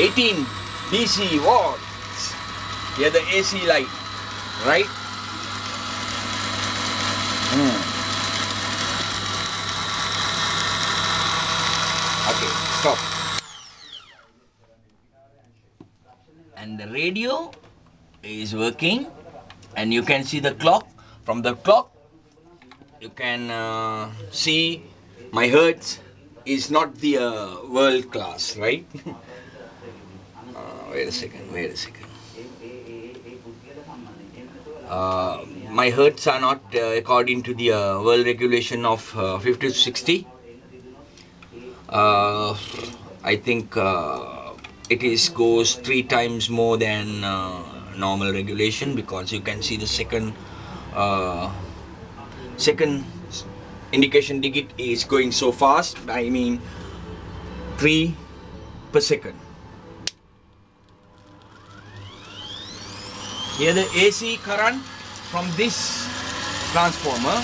18 DC volts. Here the AC light, right? Hmm. Okay, stop. And the radio is working, and you can see the clock. From the clock, you can uh, see my hertz is not the uh, world class, right? wait a second, wait a second. Uh, my hertz are not uh, according to the uh, world regulation of uh, 50 to 60. Uh, I think uh, it is goes three times more than normal regulation because you can see the second second indication digit is going so fast. I mean three per second. Here the AC current from this transformer.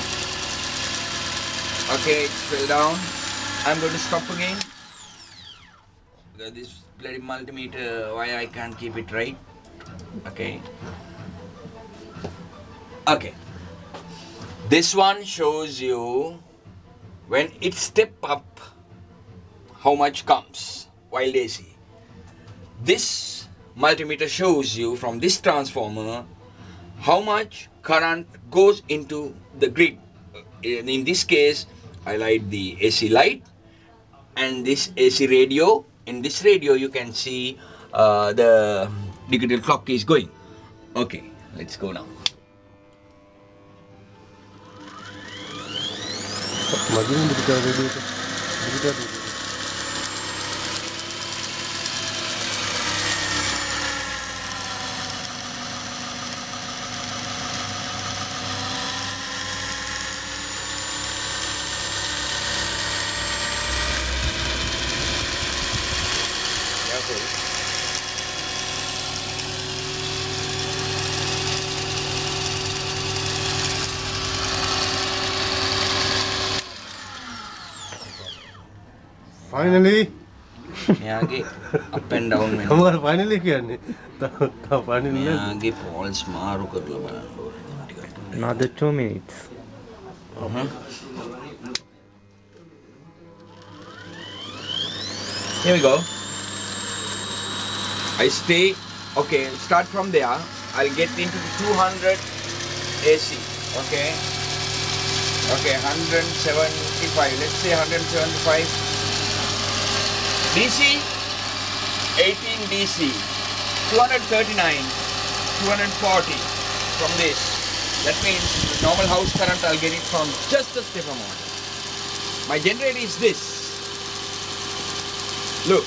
Okay, it's fell down. I'm going to stop again. Because this bloody multimeter, why I can't keep it right. Okay. Okay. This one shows you when it step up how much comes while AC. This multimeter shows you from this transformer how much current goes into the grid. In this case, I light the AC light and this AC radio. In this radio, you can see uh, the digital clock is going. Okay, let's go now. Plug in the digital radio. Digital radio. Finally, यहाँ आगे up and down में। हमारा finally क्या नहीं। तो तो another two minutes. Uh -huh. here we go. I stay okay start from there. I'll get into the 200 AC okay? Okay 175 let's say 175 DC, 18 DC, 239, 240 from this. That means the normal house current I'll get it from just a step amount. My generator is this. Look,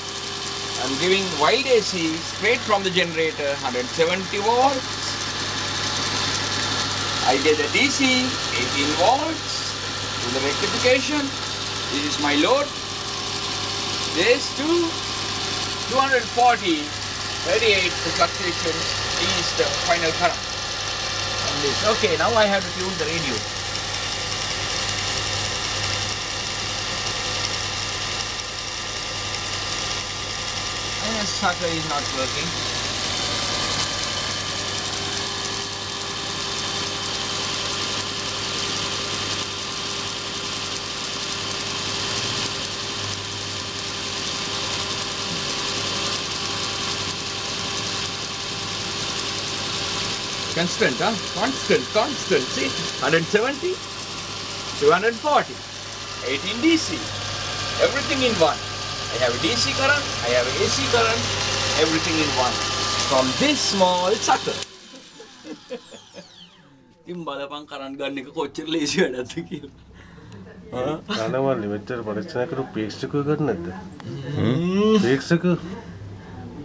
I'm giving wild AC straight from the generator, 170 volts. I get the DC, 18 volts to the rectification. This is my load. This too, 240, 38 the fluctuation is the final current on this. Okay, now I have to tune the radio. And the sucker is not working. Constant, huh? Constant, constant. See, 170, 240, 18 DC. Everything in one. I have a DC current, I have a AC current, everything in one. From this small sucker. ඉතින් බලපන් current ගන්න එක කොච්චර ලේසි වැඩක්ද කියලා. ගනවල්ලි මෙච්චර පරික්ෂණ කරු පේක්ෂක කර නැද්ද පේක්ෂක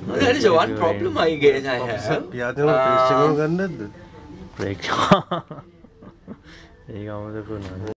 There is one problem I guess I have. ප්‍රේක්ෂ ගන්නද? ප්‍රේක්ෂ A අමදකුණා